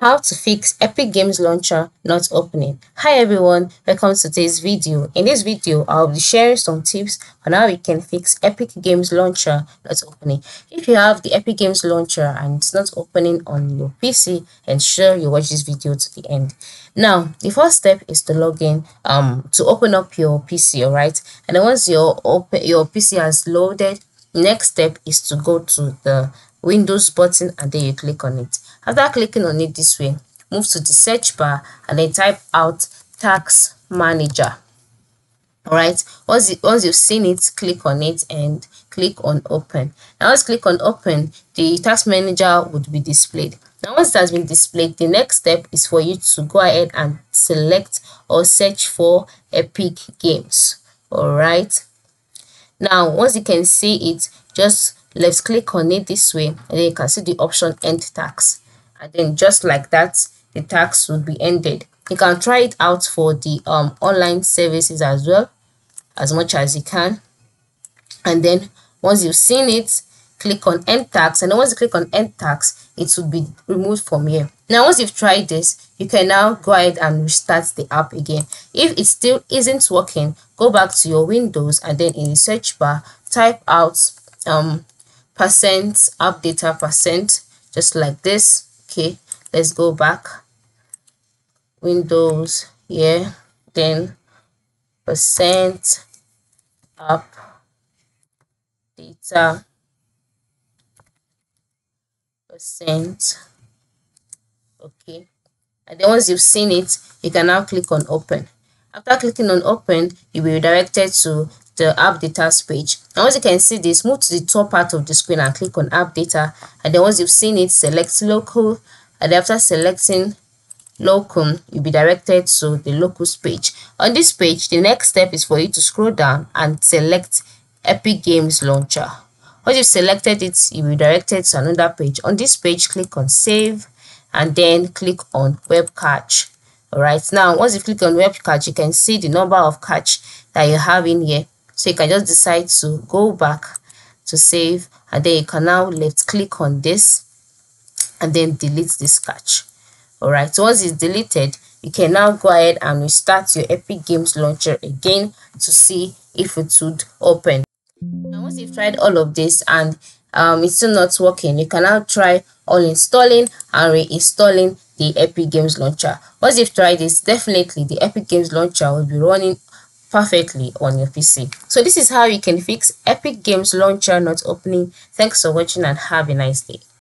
how to fix epic games launcher not opening. Hi everyone. Welcome to today's video. In this video i'll be sharing some tips on how you can fix epic games launcher not opening. If you have the epic games launcher and it's not opening on your pc ensure you watch this video to the end. Now the first step is to log in um to open up your pc all right and then once your open your pc has loaded next step is to go to the windows button and then you click on it after clicking on it this way, move to the search bar and then type out task manager. Alright, once, you, once you've seen it, click on it and click on open. Now once click on open, the task manager would be displayed. Now once it has been displayed, the next step is for you to go ahead and select or search for Epic Games. Alright. Now once you can see it, just left click on it this way and then you can see the option end task and then just like that the task would be ended. You can try it out for the um online services as well as much as you can. And then once you've seen it click on end task. And once you click on end task it will be removed from here. Now once you've tried this you can now go ahead and restart the app again. If it still isn't working go back to your windows and then in the search bar type out um percent app data percent just like this okay let's go back. Windows here then percent app data percent okay. And then once you've seen it you can now click on open. After clicking on open you'll be redirected to the app data page. And once you can see this move to the top part of the screen and click on app data. And then once you've seen it select local. And after selecting locum you'll be directed to the locus page. On this page the next step is for you to scroll down and select epic games launcher. Once you've selected it you'll be directed to another page. On this page click on save and then click on web cache all right now once you click on web cache you can see the number of cache that you have in here so you can just decide to go back to save and then you can now left click on this and then delete this cache all right so once it's deleted you can now go ahead and restart your epic games launcher again to see if it would open. Now once you've tried all of this and um, it's still not working you can now try uninstalling and reinstalling the epic games launcher. Once you've tried this definitely the epic games launcher will be running perfectly on your PC. So this is how you can fix Epic Games Launcher not opening. Thanks for watching and have a nice day.